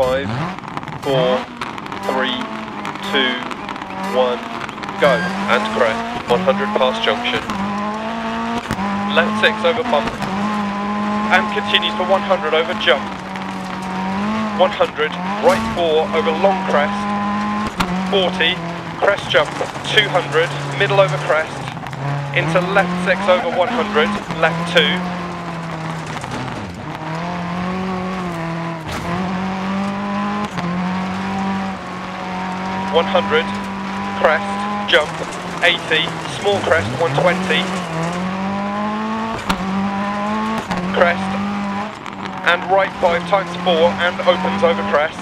Five, four, three, two, one, go. And crest, 100 past junction. Left six over bump. And continues for 100 over jump. 100, right four over long crest. 40, crest jump, 200, middle over crest. Into left six over 100, left two. 100, crest, jump, 80, small crest, 120, crest, and right 5 tightens 4 and opens over crest,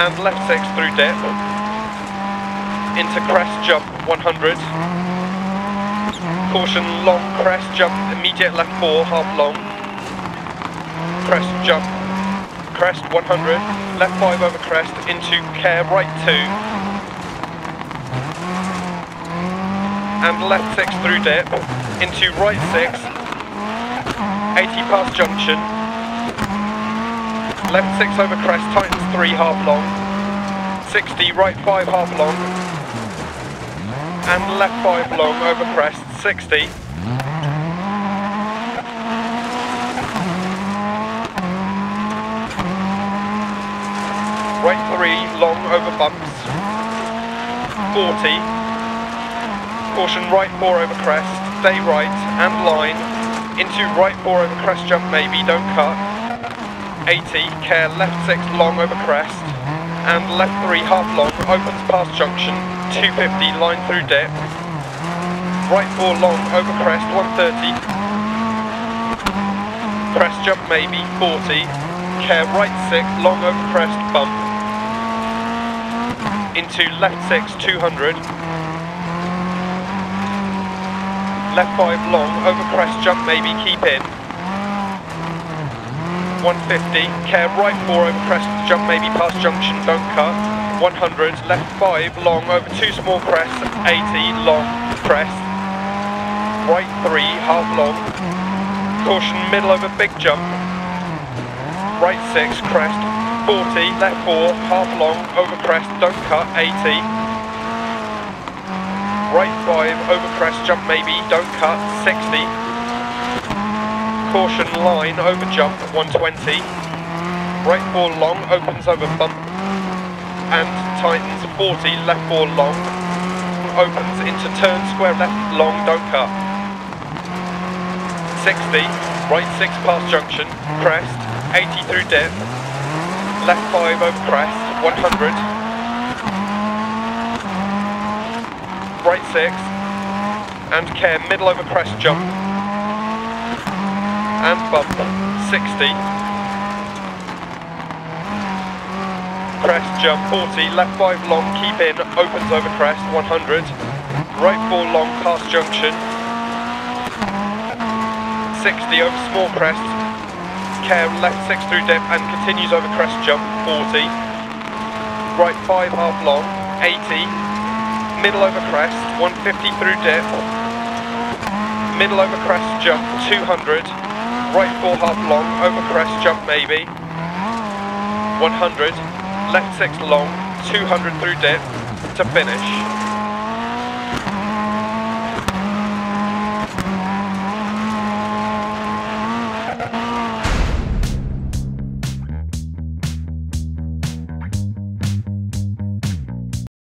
and left 6 through dip, into crest jump, 100, caution long crest jump, immediate left 4, half long, crest jump, crest 100, left 5 over crest into care right 2 and left 6 through dip into right 6 80 past junction. Left 6 over crest tightens 3 half long. 60 right 5 half long. And left 5 long over crest 60 Right three, long over bumps. 40. Caution right four over crest. Stay right and line. Into right four over crest jump maybe, don't cut. 80. Care left six long over crest. And left three half long, opens past junction. 250 line through dip. Right four long over crest, 130. Crest jump maybe, 40. Care right six, long over crest, bump into left 6 200 left 5 long over crest jump maybe keep in. 150 care right 4 over crest jump maybe past junction don't cut. 100 left 5 long over 2 small crests 80 long crest right 3 half long caution middle over big jump. Right 6 crest 40, left 4, half long, over crest, don't cut, 80. Right 5, over crest, jump maybe, don't cut, 60. Caution line, over jump, 120. Right 4 long, opens over bump. And tightens, 40, left 4 long. Opens into turn square left long, don't cut. 60, right 6 past junction, crest, 80 through dip left 5 over crest, 100. Right 6. And care, middle over crest jump. And bump, 60. Crest jump, 40. Left 5 long, keep in, opens over crest, 100. Right 4 long, past junction. 60 over small crest, care left 6 through dip and continues over crest jump 40 right 5 half long 80 middle over crest 150 through dip. Middle over crest jump 200 right 4 half long over crest jump maybe 100 left 6 long 200 through dip to finish